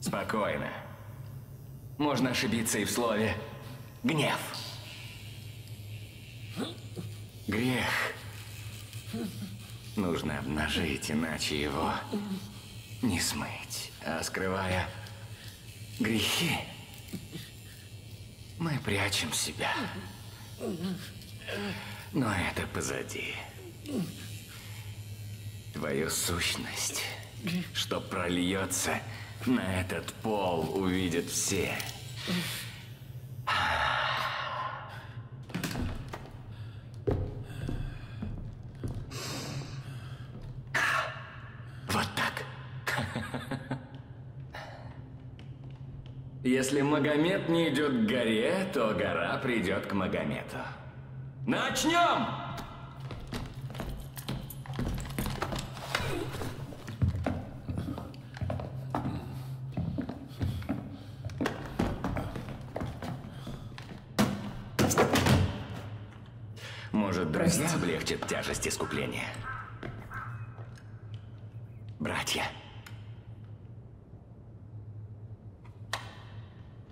Спокойно. Можно ошибиться и в слове «гнев». Грех. Нужно обнажить, иначе его не смыть. А скрывая грехи, мы прячем себя. Но это позади. Твою сущность, что прольется на этот пол, увидят все. Вот так. Если Магомед не идет к горе, то гора придет к Магомету. Начнем! Может, друзья облегчит тяжесть искупления. Братья.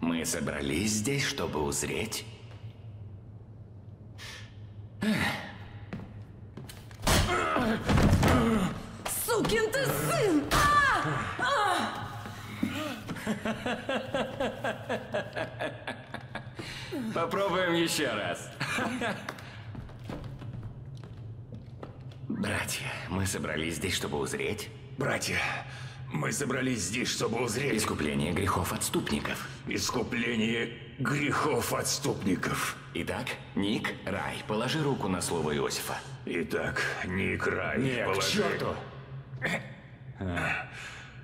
Мы собрались здесь, чтобы узреть Сукин ты сын! А! Попробуем еще раз. Братья, мы собрались здесь, чтобы узреть Братья, мы собрались здесь, чтобы узреть искупление грехов отступников. искупление грехов отступников. Итак, Ник, Рай, положи руку на слово Иосифа. Итак, не край, Нет, к положи. черту! А,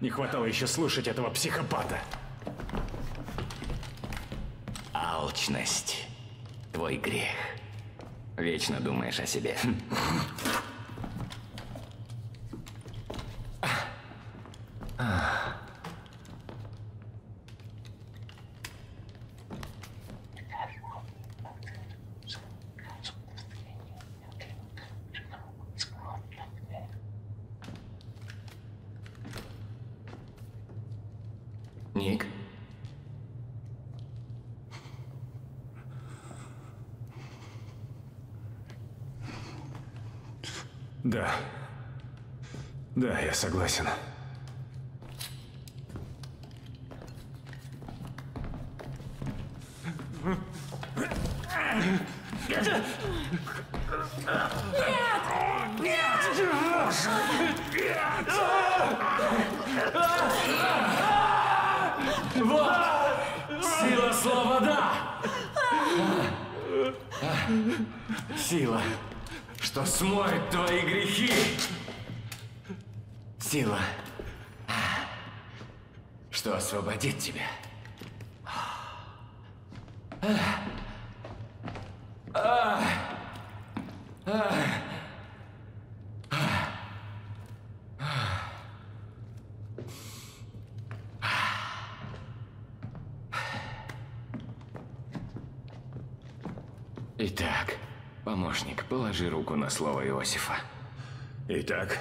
Не хватало еще слушать этого психопата. Алчность. Твой грех. Вечно думаешь о себе. Ник? Да. Да, я согласен. Сила слова «да». Сила, что смоет твои грехи. Сила, что освободит тебя. Итак, помощник, положи руку на слово Иосифа. Итак,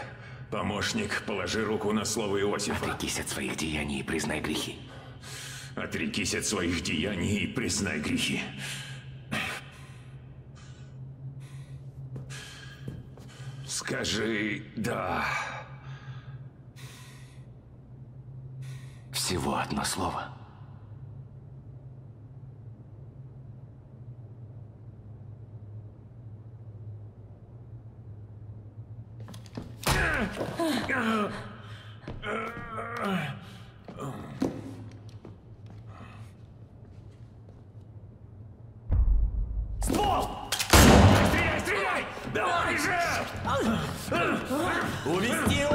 помощник, положи руку на слово Иосифа. Отрекись от своих деяний и признай грехи. Отрекись от своих деяний и признай грехи. Скажи «да». Всего одно слово. Стреляй, стреляй! Давай же! Увести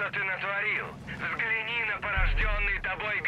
что ты натворил. Взгляни на порожденный тобой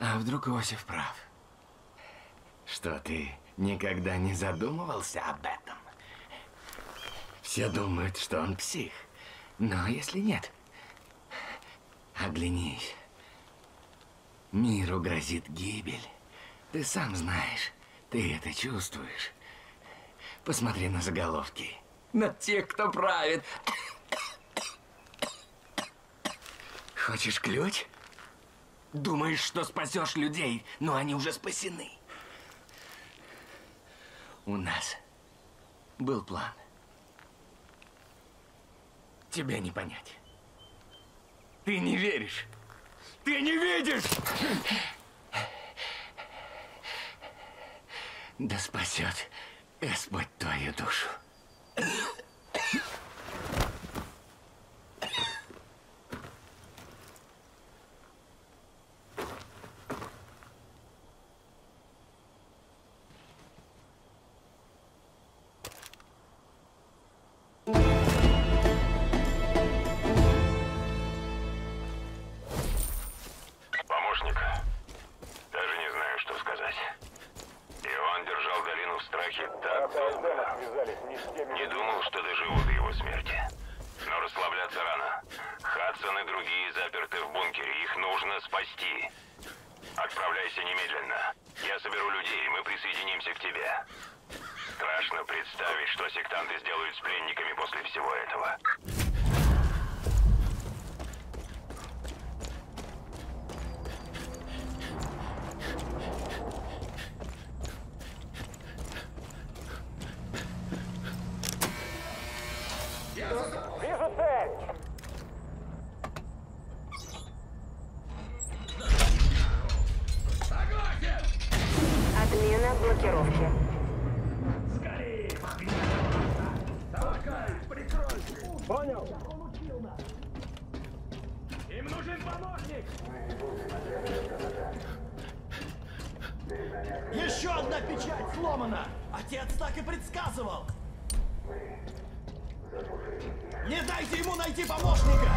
А вдруг Иосиф прав? Что, ты никогда не задумывался об этом? Все думают, что он псих. Но если нет, оглянись. Миру грозит гибель. Ты сам знаешь, ты это чувствуешь. Посмотри на заголовки. На тех, кто правит. Хочешь ключ? Думаешь, что спасешь людей, но они уже спасены. У нас был план. Тебе не понять. Ты не веришь. Ты не видишь. Да спасет Господь твою душу. Не думал, что доживу до его смерти. Но расслабляться рано. Хадсон и другие заперты в бункере. Их нужно спасти. Отправляйся немедленно. Я соберу людей, мы присоединимся к тебе. Страшно представить, что сектанты сделают с пленниками после всего этого. Вижу цель. Отмена блокировки. Понял. Им нужен помощник! Еще одна печать сломана! Отец так и предсказывал! Не дайте ему найти помощника!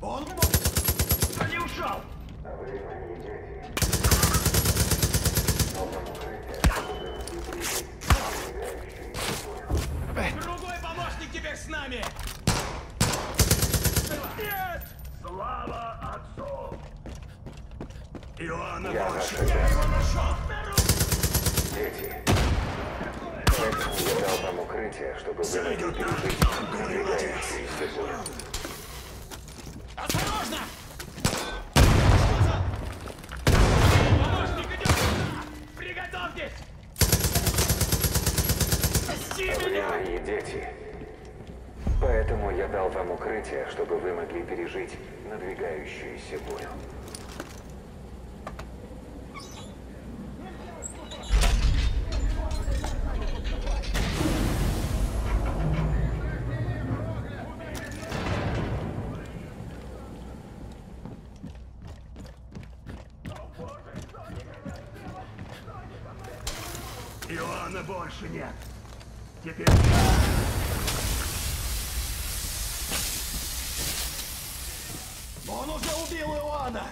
Он... Не ушел! Другой помощник теперь с нами! Нет! Иоанна Я больше. его нашел! Дети. Я дал вам укрытие, чтобы вы надвигающийся бой. Осторожно! Помощник идет! Приготовьтесь! Спасти Вы меня! мои дети. Поэтому я дал вам укрытие, чтобы вы могли пережить надвигающуюся бурю. Иоанна больше нет. Теперь... Он уже убил Иоанна!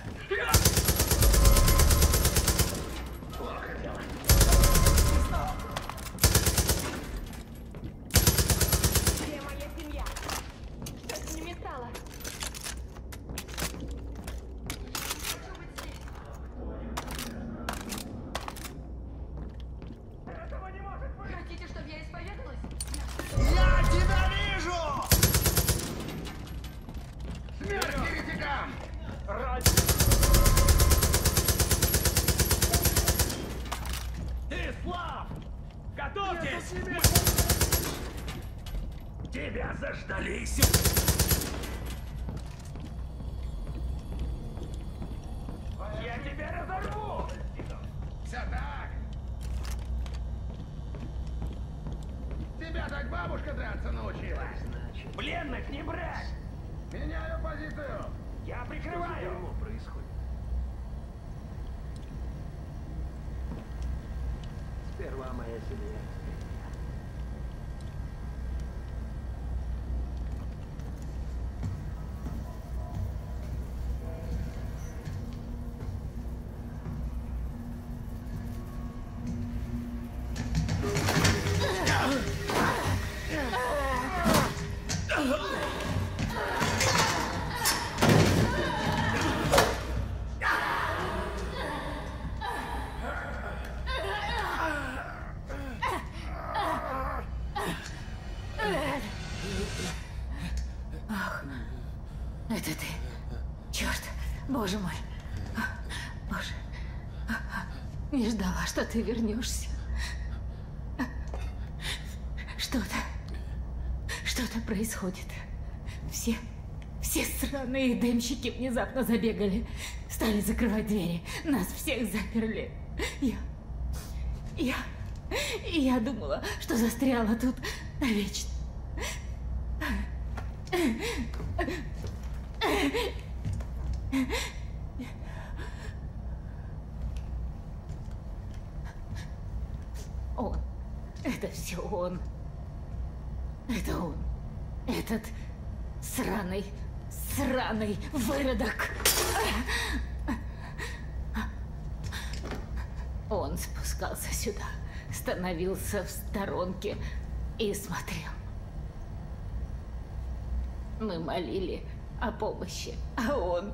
Где моя семья? Что с ними стало? Хочу быть здесь. Этого не может быть! Хотите, чтобы я исповедалась? Я тебя вижу! Смерть еретикам! Ты, Слав! Готовьтесь! Тебя заждались! Я тебя разорву! Все так! Тебя так бабушка драться научила! Пленных не брать! Меняю позицию! Я прикрываю! Что происходит? Сперва моя семья. Ждала, что ты вернешься. Что-то... Что-то происходит. Все... Все сраные дымщики внезапно забегали. Стали закрывать двери. Нас всех заперли. Я... Я... Я думала, что застряла тут навечно. Он. Это все он. Это он. Этот сраный, сраный выродок. Он спускался сюда, становился в сторонке и смотрел. Мы молили о помощи, а он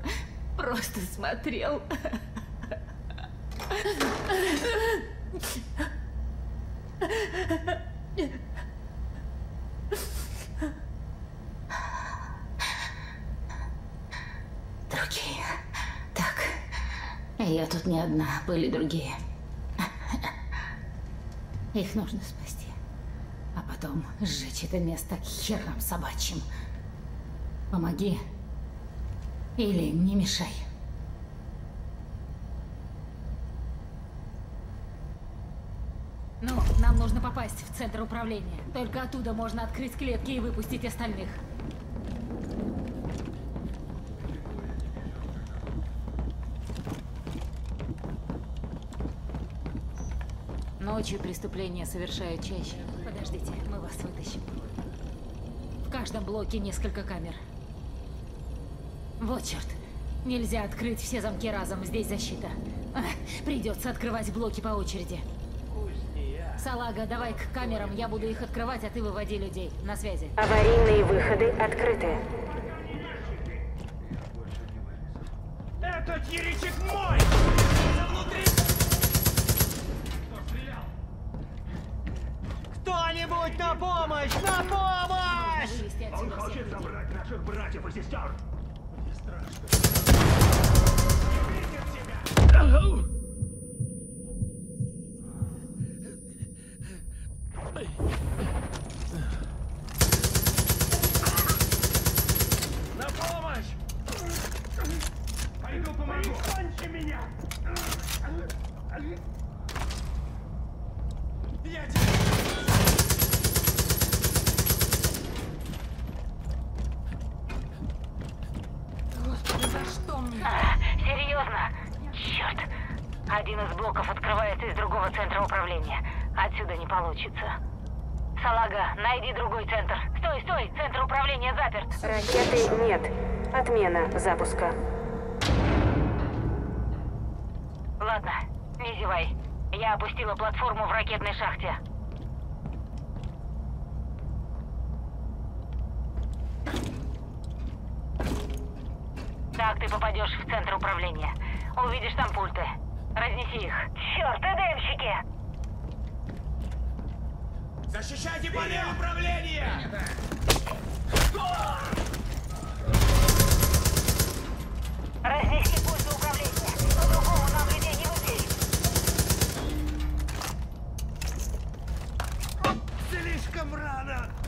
просто смотрел. Другие. Так, я тут не одна, были другие. Их нужно спасти. А потом сжечь это место к херам собачьим. Помоги. Или не мешай. Ну, нам нужно попасть в центр управления. Только оттуда можно открыть клетки и выпустить остальных. Ночью преступления совершают чаще. Подождите, мы вас вытащим. В каждом блоке несколько камер. Вот черт. Нельзя открыть все замки разом, здесь защита. Ах, придется открывать блоки по очереди. Салага, давай к камерам, я буду их открывать, а ты выводи людей. На связи. Аварийные выходы открыты. Он хочет забрать наших братьев и сестер! Мне страшно. Не видит тебя! На помощь! Пойду помогу! Кончи меня! Я тебя... Господи, за что мне? А, серьезно? Черт. Один из блоков открывается из другого центра управления. Отсюда не получится. Салага, найди другой центр. Стой, стой! Центр управления заперт. Ракеты нет. Отмена запуска. Ладно, не зевай. Я опустила платформу в ракетной шахте. Так ты попадешь в центр управления. Увидишь там пульты. Разнеси их. Черт, эдемщики! Защищайте панель управления! Разнеси пульты управления. По-другому нам людей не выбить. Слишком рано!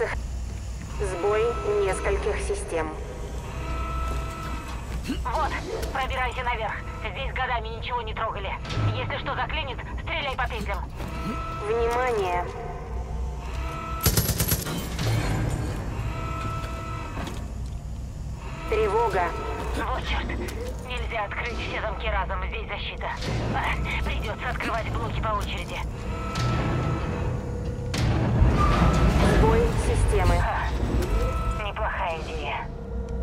Сох- Сбой нескольких систем. Вот, пробирайся наверх. Здесь годами ничего не трогали. Если что заклинит, стреляй по петлям. Внимание! Тревога! Вот черт. Нельзя открыть все замки разом, здесь защита. Придется открывать блоки по очереди. Системы. Ха, Неплохая идея.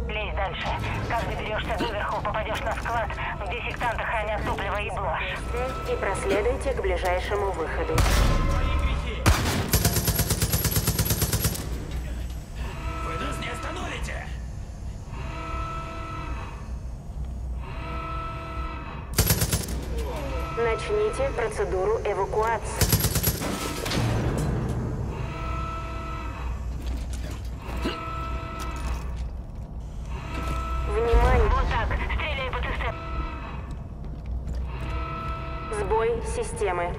Лезь дальше. Как доберешься доверху, попадешь на склад, где сектанты хранят топливо и блажь. И проследуйте к ближайшему выходу. Вы нас не остановите! Начните процедуру эвакуации. Системы.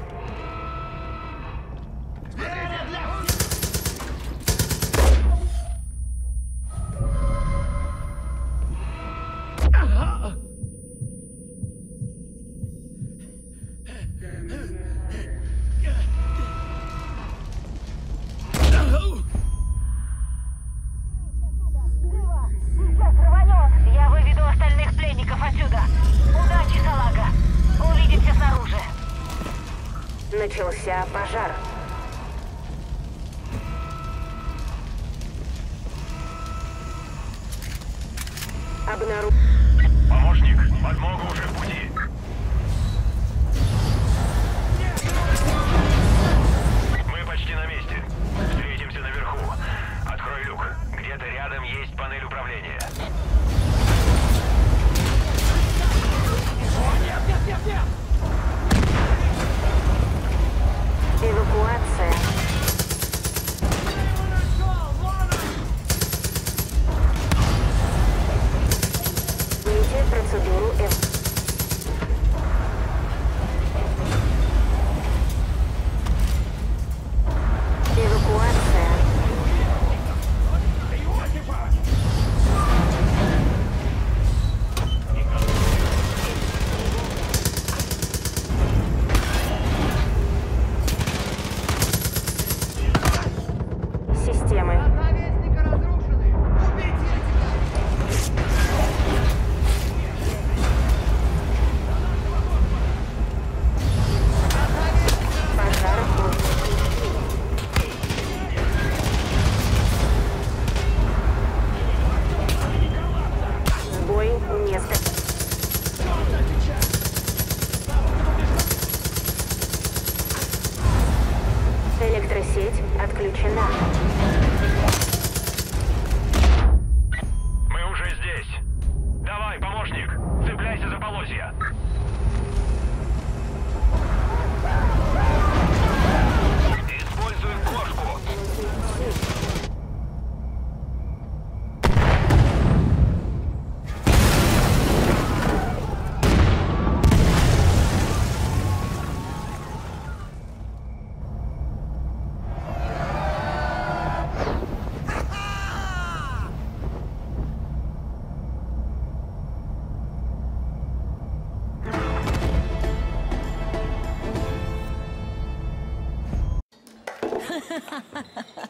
Начался пожар.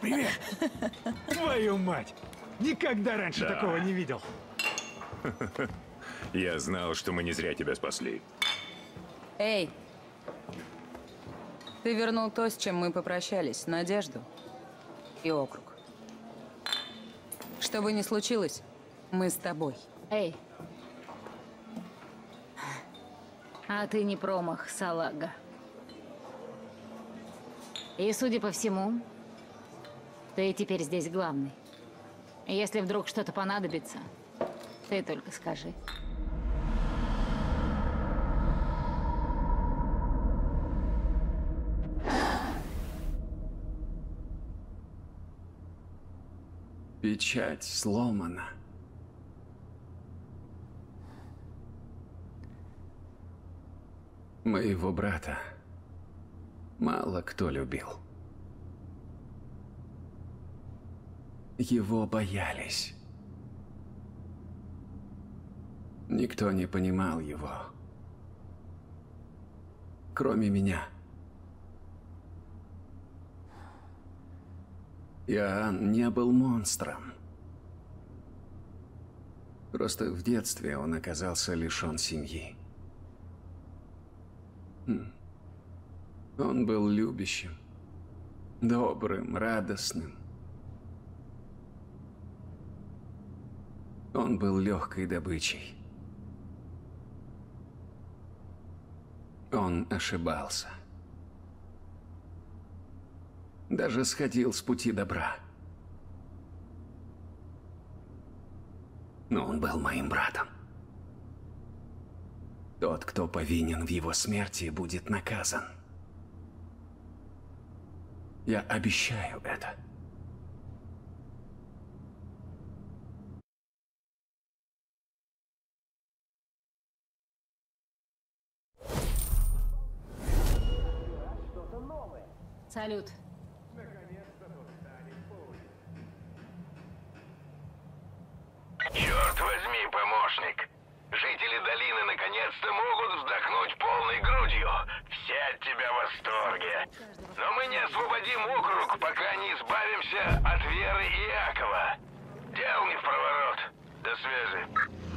Привет! Твою мать! Никогда раньше Да. такого не видел. Я знал, что мы не зря тебя спасли. Эй! Ты вернул то, с чем мы попрощались, надежду и округ. Что бы ни случилось, мы с тобой. Эй. А ты не промах, салага. И, судя по всему, ты теперь здесь главный. Если вдруг что-то понадобится, ты только скажи. Печать сломана. Моего брата мало кто любил. Его боялись. Никто не понимал его. Кроме меня. Иоанн не был монстром. Просто в детстве он оказался лишен семьи. Хм. Он был любящим, добрым, радостным. Он был легкой добычей. Он ошибался. Даже сходил с пути добра. Но он был моим братом. Тот, кто повинен в его смерти, будет наказан. Я обещаю это. Салют. Черт возьми, помощник! Жители долины наконец-то могут вздохнуть полной грудью. Все от тебя в восторге. Но мы не освободим округ, пока не избавимся от веры Иакова. Дел не в проворот. До связи.